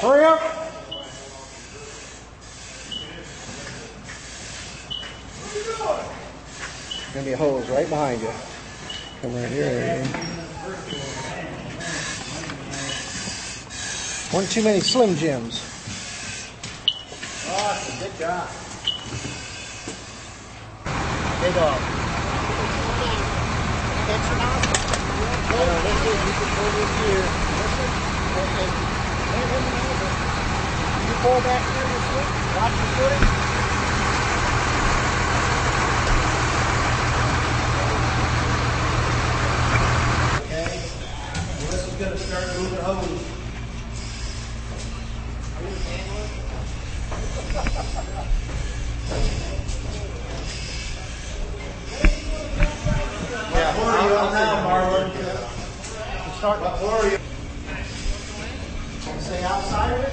Hurry up. Gonna be a hose right behind you. Come right here. There you go. One too many Slim Jims. Awesome, good job. Big dog. Catch your nostril. No, no, this is, you can pull this here. Listen, okay. Hand him an elbow. You pull back here your foot. Watch your footing. Okay. Melissa's gonna start moving hose. Yeah, what are you on now, Marlin? You start, what floor are you? Stay outside of it,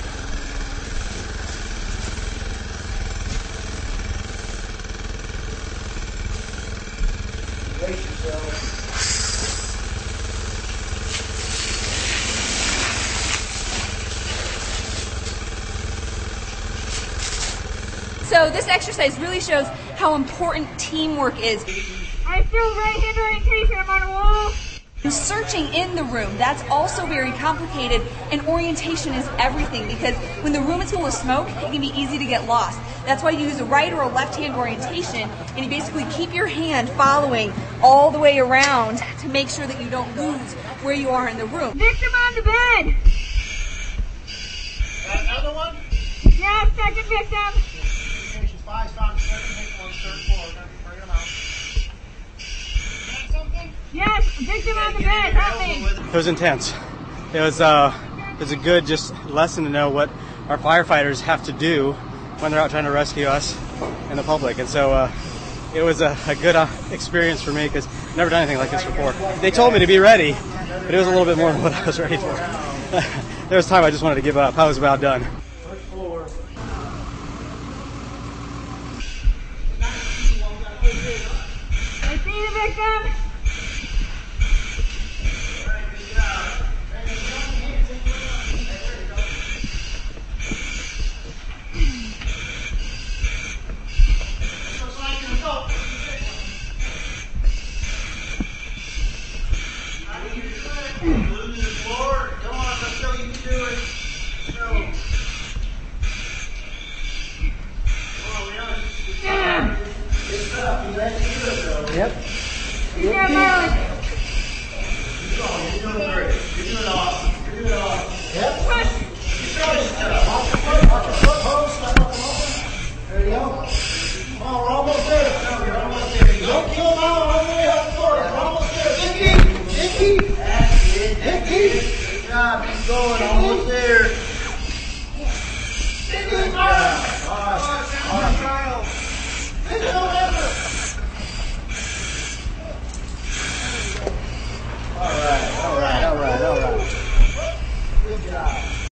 So this exercise really shows how important teamwork is. I feel right hand orientation. I'm on a wall. And searching in the room, that's also very complicated, and orientation is everything because when the room is full of smoke, it can be easy to get lost. That's why you use a right or a left hand orientation, and you basically keep your hand following all the way around to make sure that you don't lose where you are in the room. Victim on the bed. Got another one? Yeah, second victim. Finish five stops, seven, hit one, third floor. Bring them out. Yes, victim on the bed. Help me. It was intense. It was uh, it was a good just lesson to know what our firefighters have to do when they're out trying to rescue us and the public. And so uh, it was a, a good uh, experience for me because I've never done anything like this before. They told me to be ready, but it was a little bit more than what I was ready for. there was time I just wanted to give up. I was about done. I see the victim. Yep. You're doing great. You're doing awesome. You're doing awesome. Yep. Push. There you go. Come on, we're almost there. We're almost there. Don't kill them out. We're almost there. Nicky. Nicky. That's Good job. Keep going. Almost there.